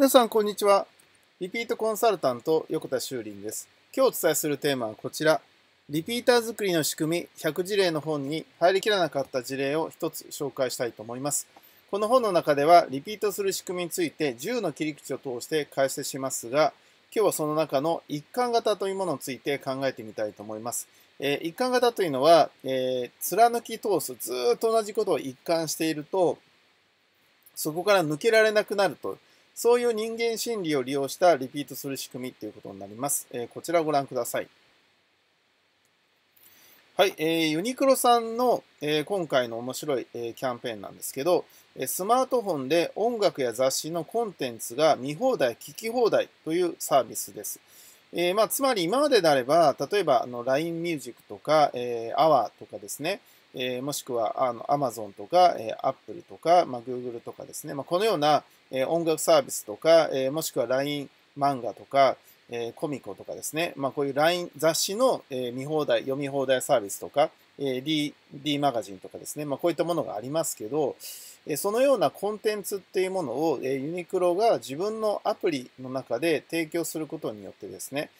皆さん、こんにちは。リピートコンサルタント、横田修林です。今日お伝えするテーマはこちら。リピーター作りの仕組み100事例の本に入りきらなかった事例を一つ紹介したいと思います。この本の中では、リピートする仕組みについて10の切り口を通して解説しますが、今日はその中の一貫型というものについて考えてみたいと思います。えー、一貫型というのは、えー、貫き通す、ずっと同じことを一貫していると、そこから抜けられなくなるとそういう人間心理を利用したリピートする仕組みということになります。えー、こちらをご覧ください。はい、えー、ユニクロさんの、えー、今回の面白い、えー、キャンペーンなんですけど、えスマートフォンで音楽や雑誌のコンテンツが見放題、聞き放題というサービスです。えまあ、つまり今までであれば、例えばあの LINE ミュージックとか、えー、AWA とかですね、え、もしくはあの Amazon とか、えー、Apple とか、まあ、Google とかですね、まあ、このような、え、音楽サービスとか、え、もしくは LINE 漫画とか、え、コミコとかですね、まあ、こういう LINE 雑誌の、え、見放題、読み放題サービスとか、えー、D, D マガジンとかですね、まあ、こういったものがありますけど、え、そのようなコンテンツっていうものを、え、ユニクロが自分のアプリの中で提供することによってですね、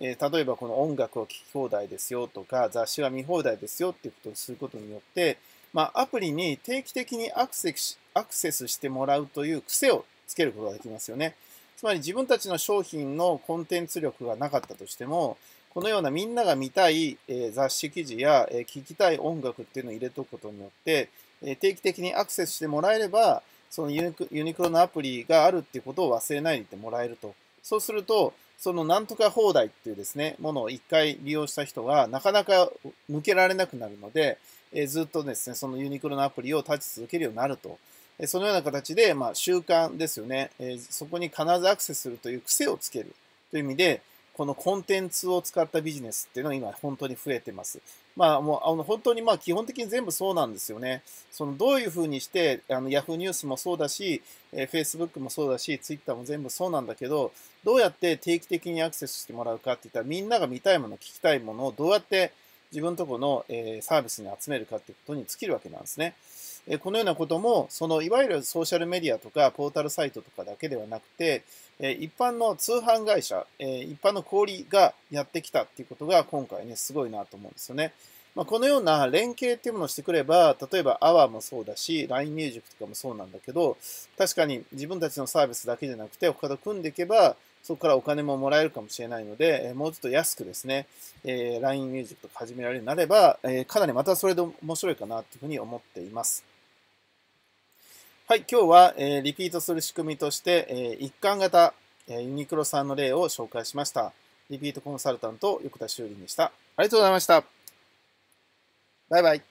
えー、例えばこの音楽を聴き放題ですよとか、雑誌は見放題ですよっていうことをすることによって、まあ、アプリに定期的にアクセスアクセスしてもらうという癖をつけることができますよね。つまり自分たちの商品のコンテンツ力がなかったとしても、このようなみんなが見たい、え雑誌記事や、え聴きたい音楽っていうのを入れておくことによって、え定期的にアクセスしてもらえれば、そのユニクロのアプリがあるっていうことを忘れないでもらえると。そうすると、そのなんとか放題っていうですね、ものを一回利用した人がなかなか抜けられなくなるので、えずっとですね、そのユニクロのアプリを立ち続けるようになると。えそのような形で、まあ、習慣ですよね、えそこに必ずアクセスするという癖をつけるという意味で、このコンテンツを使ったビジネスっていうのが今本当に増えてます。まあもうあの本当にまあ基本的に全部そうなんですよね。そのどういうふうにしてあの Yahoo ニュースもそうだし、えー、Facebook もそうだし、Twitter も全部そうなんだけど、どうやって定期的にアクセスしてもらうかって言ったらみんなが見たいもの、聞きたいものをどうやって自分とこの、えー、サービスに集めるかってことに尽きるわけなんですね。このようなことも、そのいわゆるソーシャルメディアとかポータルサイトとかだけではなくて、一般の通販会社、一般の小売がやってきたっていうことが今回ね、すごいなと思うんですよね。まあ、このような連携っていうものをしてくれば、例えば AWA もそうだし、LINE ミュージックとかもそうなんだけど、確かに自分たちのサービスだけじゃなくて、他と組んでいけば、そこからお金ももらえるかもしれないので、もうちょっと安くですね、えー、LINE ミュージックとか始められるようになれば、えー、かなりまたそれで面白いかなというふうに思っています。はい、今日は、えー、リピートする仕組みとして、えー、一貫型、えー、ユニクロさんの例を紹介しました。リピートコンサルタント、横田修理でした。ありがとうございました。バイバイ。